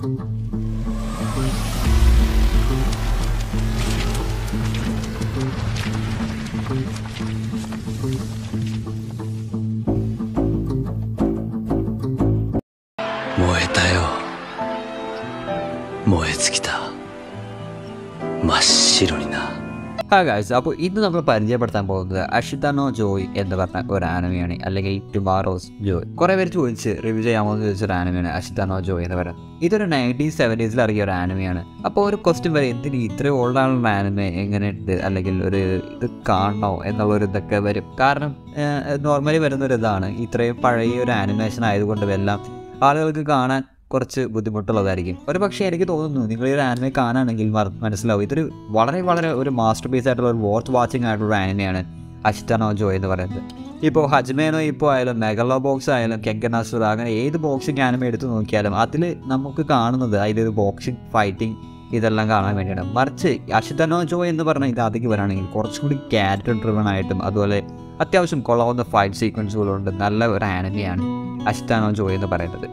燃えたよ。燃え尽きた。真っ白に ഹാ ഗായ്സ് അപ്പോൾ ഇന്ന് നമ്മൾ പരിചയപ്പെടുത്താൻ പോകുന്നത് അഷിതനോ ജോയ് എന്ന് പറഞ്ഞ ഒരു ആനിമയാണ് അല്ലെങ്കിൽ ടുമാറോസ് ജോയ്. കുറേ പേര് ചോദിച്ച് റിവ്യൂ ചെയ്യാമോ എന്ന് ചോദിച്ചൊരു ആനിമയാണ് അഷിതനോ ജോയ് എന്ന് പറയുന്നത്. ഇതൊരു നയന്റീൻ സെവന്റീസിൽ ഇറങ്ങിയ ഒരു ആനിമയാണ് അപ്പോൾ ഒരു ക്വസ്റ്റ്യൻ വരെ എന്തിന് ഇത്രയും ഓൾഡാണുള്ള ആനിമ എങ്ങനെയുണ്ട് അല്ലെങ്കിൽ ഒരു ഇത് കാണണോ എന്നുള്ള ഒരു ഇതൊക്കെ വരും. കാരണം നോർമലി വരുന്ന ഒരു ഇതാണ്. ഇത്രയും പഴയ ഒരു ആനിമേഷൻ ആയതുകൊണ്ട് എല്ലാം ആളുകൾക്ക് കാണാൻ കുറച്ച് ബുദ്ധിമുട്ടുള്ളതായിരിക്കും. ഒരു പക്ഷേ എനിക്ക് തോന്നുന്നു നിങ്ങൾ ഈ ഒരു ആനിമ കാണുകയാണെങ്കിൽ മറ- മനസ്സിലാവും. ഇതൊരു വളരെ വളരെ ഒരു മാസ്റ്റർ പീസ് ആയിട്ടുള്ള ഒരു വർത്ത് വാച്ചിങ് ആയിട്ടുള്ള ആനിമയാണ് അഷ്ടാനോ ജോ എന്ന് പറയുന്നത്. ഇപ്പോൾ ഹജ്മേനോ ഇപ്പോൾ ആയാലും മെഗലോ ബോക്സ് ആയാലും കെങ്കനാസുർ അങ്ങനെ ഏത് ബോക്സിംഗ് ആനിമ എടുത്ത് നോക്കിയാലും അതിൽ നമുക്ക് കാണുന്നത് അതിലൊരു ബോക്സിംഗ് ഫൈറ്റിംഗ് ഇതെല്ലാം കാണാൻ വേണ്ടിയാണ്. മറിച്ച് അഷിതനോ ജോ എന്ന് പറഞ്ഞാൽ ഇത് അതിലേക്ക് വരാണെങ്കിൽ കുറച്ചുകൂടി ക്യാരക്ടർ ഡ്രിവൺ ആയിട്ടും അതുപോലെ അത്യാവശ്യം കൊള്ളാവുന്ന ഫൈറ്റ് സീക്വൻസുകളുണ്ട് നല്ല ഒരു ആനിമയാണ് അഷിതാനോ ജോ എന്ന് പറയുന്നത്.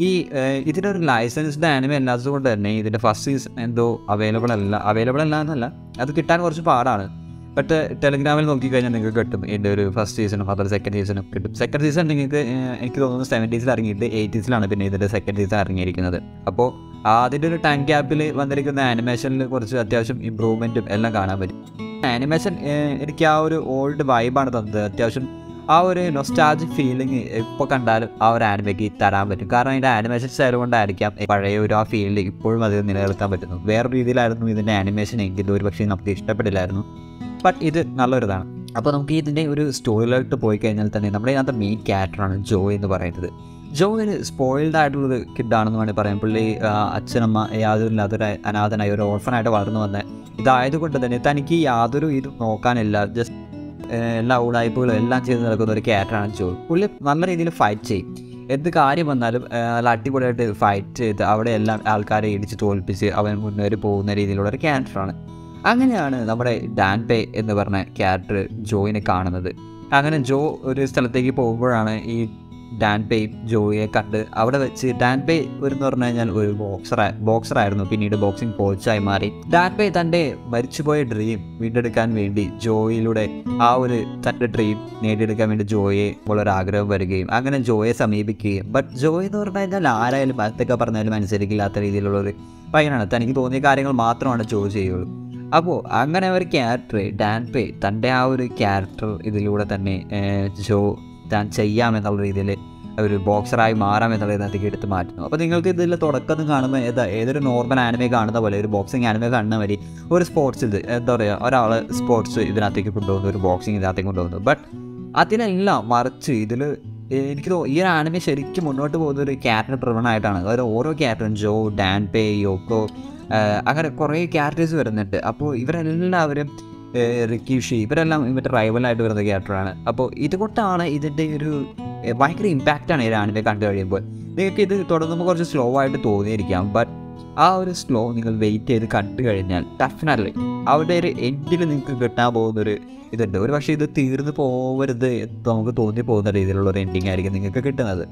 ഈ ഇതിനൊരു ലൈസൻസ്ഡ് ആനിമ അല്ലാത്തത് കൊണ്ട് തന്നെ ഇതിന്റെ ഫസ്റ്റ് സീസൺ എന്തോ അവൈലബിൾ അല്ല. അവൈലബിൾ അല്ല എന്നല്ല അത് കിട്ടാൻ കുറച്ച് പാടാണ്. ബട്ട് ടെലിഗ്രാമിൽ നോക്കിക്കഴിഞ്ഞാൽ നിങ്ങൾക്ക് കിട്ടും. ഇതിന്റെ ഒരു ഫസ്റ്റ് സീസണും അതുപോലെ സെക്കൻഡ് സീസണും കിട്ടും. സെക്കൻഡ് സീസൺ നിങ്ങൾക്ക് എനിക്ക് തോന്നുന്നു സെവന്റീസിൽ ഇറങ്ങിയിട്ട് എയ്റ്റീസിലാണ് പിന്നെ ഇതിന്റെ സെക്കൻഡ് സീസൺ ഇറങ്ങിയിരിക്കുന്നത്. അപ്പോൾ അതിന്റെ ഒരു ടൈം ഗ്യാപ്പിൽ വന്നിരിക്കുന്ന ആനിമേഷനിൽ കുറച്ച് അത്യാവശ്യം ഇമ്പ്രൂവ്മെന്റും എല്ലാം കാണാൻ പറ്റും. ആനിമേഷൻ എനിക്ക് ആ ഒരു ഓൾഡ് വൈബാണ് തന്നത്. അത്യാവശ്യം ആ ഒരു നൊസ്റ്റാജിക് ഫീലിംഗ് ഇപ്പോൾ കണ്ടാലും ആ ഒരു ആനിമയ്ക്ക് തരാൻ പറ്റും. കാരണം അതിന്റെ ആനിമേഷൻ സ്റ്റൈൽ കൊണ്ടായിരിക്കാം പഴയ ഒരു ആ ഫീൽഡ് ഇപ്പോഴും അത് നിലനിർത്താൻ പറ്റുന്നു വേറെ രീതിയിലായിരുന്നു ഇതിന്റെ ആനിമേഷൻ എങ്കിൽ ഒരു പക്ഷേ നമുക്ക് ഇഷ്ടപ്പെടില്ലായിരുന്നു. ബട്ട് ഇത് നല്ലൊരിതാണ്. അപ്പോൾ നമുക്ക് ഇതിന്റെ ഒരു സ്റ്റോറിയിലോട്ട് പോയി കഴിഞ്ഞാൽ തന്നെ നമ്മുടെ ഇതിനകത്ത് മെയിൻ ക്യാരക്ടറാണ് ജോ എന്ന് പറയുന്നത്. ജോ ഒരു സ്പോയിൽഡ് ആയിട്ടുള്ളൊരു കിഡാണെന്ന് വേണമെങ്കിൽ പറയാം. പുള്ളി അച്ഛനമ്മ യാതൊരു ഇല്ലാത്തൊരു അനാഥനായി ഒരു ഓർഫനായിട്ട് വളർന്നു വന്ന. ഇതായതുകൊണ്ട് തന്നെ തനിക്ക് യാതൊരു ഇതും നോക്കാനില്ല. ജസ്റ്റ് എല്ലാ ഉടായ്പകളും എല്ലാം ചെയ്ത് നടക്കുന്ന ഒരു ക്യാരക്ടറാണ് ജോ പുള്ളി നല്ല രീതിയിൽ ഫൈറ്റ് ചെയ്യും. എന്ത് കാര്യം വന്നാലും നല്ല അടിപൊളിയായിട്ട് ഫൈറ്റ് ചെയ്ത് അവിടെ എല്ലാം ആൾക്കാരെ ഇടിച്ച് തോൽപ്പിച്ച് അവൻ മുന്നേറി പോകുന്ന രീതിയിലുള്ള ഒരു ക്യാരക്ടറാണ് അങ്ങനെയാണ് നമ്മുടെ ഡാൻ പേ എന്ന് പറഞ്ഞ ക്യാരക്ടർ ജോയിനെ കാണുന്നത്. അങ്ങനെ ജോ ഒരു സ്ഥലത്തേക്ക് പോകുമ്പോഴാണ് ഈ ഡാൻ പേയും ജോയിയെ കണ്ട് അവിടെ വെച്ച് ഡാൻ പേ ഒരു പറഞ്ഞു കഴിഞ്ഞാൽ ഒരു ബോക്സർ ബോക്സറായിരുന്നു പിന്നീട് ബോക്സിംഗ് കോച്ചായി മാറി. ഡാൻ പേ തന്റെ മരിച്ചുപോയ ഡ്രീം വീണ്ടെടുക്കാൻ വേണ്ടി ജോയിലൂടെ ആ ഒരു തന്റെ ഡ്രീം നേടിയെടുക്കാൻ വേണ്ടി ജോയെ ഉള്ളൊരു ആഗ്രഹം വരികയും അങ്ങനെ ജോയെ സമീപിക്കുകയും. ബട്ട് ജോയ് എന്ന് പറഞ്ഞു കഴിഞ്ഞാൽ ആരായാലും അതൊക്കെ പറഞ്ഞാലും അനുസരിക്കില്ലാത്ത രീതിയിലുള്ളൊരു പയ്യനാണ്. തനിക്ക് തോന്നിയ കാര്യങ്ങൾ മാത്രമാണ് ജോ ചെയ്യുള്ളൂ. അപ്പോൾ അങ്ങനെ ഒരു ക്യാരക്ടർ ഡാൻ പേ തന്റെ ആ ഒരു ക്യാരക്ടർ ഇതിലൂടെ തന്നെ ജോ താൻ ചെയ്യാമെന്നുള്ള രീതിയിൽ ഒരു ബോക്സറായി മാറാം എന്നുള്ള ഇതിനകത്തേക്ക് എടുത്ത് മാറ്റുന്നു. അപ്പോൾ നിങ്ങൾക്ക് ഇതിൽ തുടക്കം കാണുമ്പോൾ ഏതാ ഏതൊരു നോർമൽ ആനിമേ കാണുന്ന പോലെ ഒരു ബോക്സിങ് ആനിമേ കാണുന്ന വഴി ഒരു സ്പോർട്സ് ഇത് എന്താ പറയുക ഒരാൾ സ്പോർട്സ് ഇതിനകത്തേക്ക് കൊണ്ടുപോകുന്നു ഒരു ബോക്സിങ് ഇതിനകത്തേക്ക് കൊണ്ടുപോകുന്നു. ബട്ട് അതിനെല്ലാം മറിച്ച് ഇതിൽ എനിക്ക് ഈ ഒരു ആനിമേ ശരിക്കും മുന്നോട്ട് പോകുന്ന ഒരു ക്യാരക്ടർ ഡ്രിവൺ ആയിട്ടാണ്. അതായത് ഓരോ ക്യാരക്ടറും ജോ ഡാൻ പേ യോക്കോ അങ്ങനെ കുറേ ക്യാരക്ടേഴ്സ് വരുന്നുണ്ട്. അപ്പോൾ ഇവരെല്ലാവരും റിക്കീഷി ഇവരെല്ലാം ഇവരുടെ റൈവലായിട്ട് വരുന്ന ക്യാരക്ടറാണ് അപ്പോൾ ഇതുകൊണ്ടാണ് ഇതിന്റെ ഒരു ഭയങ്കര ഇമ്പാക്റ്റാണ് ഈ ഒരു കണ്ടു കഴിയുമ്പോൾ. നിങ്ങൾക്ക് ഇത് തുടങ്ങുമ്പോൾ കുറച്ച് സ്ലോ ആയിട്ട് തോന്നിയിരിക്കാം. ബട്ട് ആ ഒരു സ്ലോ നിങ്ങൾ വെയിറ്റ് ചെയ്ത് കണ്ടു കഴിഞ്ഞാൽ ഡെഫിനറ്റ്ലി അവിടെ ഒരു എൻഡിൽ നിങ്ങൾക്ക് കിട്ടാൻ പോകുന്നൊരു ഇതുണ്ട്. ഒരു പക്ഷേ ഇത് തീർന്നു പോകരുത് നമുക്ക് തോന്നി പോകുന്ന രീതിയിലുള്ള ഒരു എൻഡിങ് ആയിരിക്കും നിങ്ങൾക്ക് കിട്ടുന്നത്.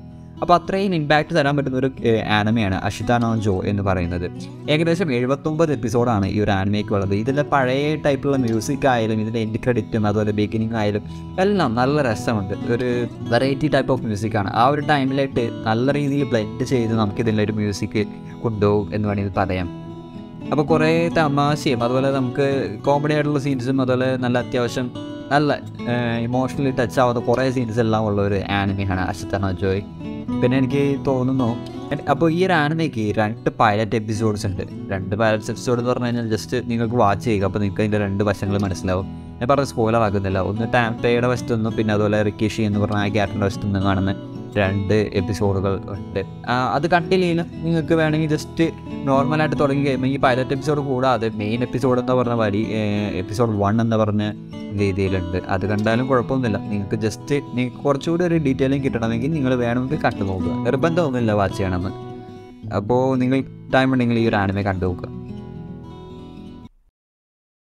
അപ്പോൾ അത്രയും ഇമ്പാക്റ്റ് തരാൻ പറ്റുന്ന ഒരു ആനിമയാണ് അഷിതാനോ ജോ എന്ന് പറയുന്നത്. ഏകദേശം എഴുപത്തൊമ്പത് എപ്പിസോഡാണ് ഈ ഒരു ആനിമയ്ക്ക് ഉള്ളത് ഇതിലെ പഴയ ടൈപ്പിലുള്ള മ്യൂസിക് ആയാലും ഇതിന്റെ എൻഡ് ക്രെഡിറ്റും അതുപോലെ ബിഗിനിങ് ആയാലും എല്ലാം നല്ല രസമുണ്ട്. ഒരു വെറൈറ്റി ടൈപ്പ് ഓഫ് മ്യൂസിക്കാണ് ആ ഒരു ടൈമിലായിട്ട് നല്ല രീതിയിൽ ബ്ലെൻഡ് ചെയ്ത് നമുക്ക് ഇതിന്റെ ഒരു മ്യൂസിക് കൊണ്ടുപോകും എന്ന് വേണമെങ്കിൽ പറയാം. അപ്പോൾ കുറേ തമാശയും അതുപോലെ നമുക്ക് കോമഡി ആയിട്ടുള്ള സീൻസും അതുപോലെ നല്ല അത്യാവശ്യം നല്ല ഇമോഷണലി ടച്ച് ആവാത്ത കുറേ സീൻസ് എല്ലാം ഉള്ള ഒരു ആനിമയാണ് അശ്വത്തന ജോയ്. പിന്നെ എനിക്ക് തോന്നുന്നു അപ്പോൾ ഈ ഒരു ആനിമയ്ക്ക് രണ്ട് പൈലറ്റ് എപ്പിസോഡ്സ് ഉണ്ട്. രണ്ട് പൈലറ്റ് എപ്പിസോഡ് എന്ന് പറഞ്ഞു കഴിഞ്ഞാൽ ജസ്റ്റ് നിങ്ങൾക്ക് വാച്ച് ചെയ്യുക അപ്പോൾ നിങ്ങൾക്ക് അതിന്റെ രണ്ട് വശങ്ങൾ മനസ്സിലാവും. ഞാൻ പറഞ്ഞ സ്പോയിലർ ആക്കുന്നില്ല. ഒന്ന് ടാംപയുടെ വശത്തുനിന്നും പിന്നെ അതുപോലെ റിക്കേഷി എന്ന് പറഞ്ഞ ആ ക്യാരക്ടറിന്റെ വശത്തുനിന്ന് കാണുന്ന രണ്ട് എപ്പിസോഡുകൾ ഉണ്ട്. അത് കണ്ടില്ലെങ്കിലും നിങ്ങൾക്ക് വേണമെങ്കിൽ ജസ്റ്റ് നോർമലായിട്ട് തുടങ്ങി കഴിയുമ്പോൾ ഈ പൈലറ്റ് എപ്പിസോഡ് കൂടാതെ മെയിൻ എപ്പിസോഡ് എന്ന് പറഞ്ഞ വരി എപ്പിസോഡ് വൺ എന്ന് പറഞ്ഞ രീതിയിലുണ്ട്. അത് കണ്ടാലും കുഴപ്പമൊന്നുമില്ല. നിങ്ങൾക്ക് ജസ്റ്റ് നിങ്ങൾക്ക് കുറച്ചുകൂടി ഒരു ഡീറ്റെയിലും കിട്ടണമെങ്കിൽ നിങ്ങൾ വേണമെങ്കിൽ കണ്ടു നോക്കുക നിർബന്ധമൊന്നുമില്ല വാച്ച് ചെയ്യണമെന്ന്. അപ്പോൾ നിങ്ങൾ ടൈം ഉണ്ടെങ്കിൽ ഈ ഒരു ആനിമെ കണ്ടു നോക്കുക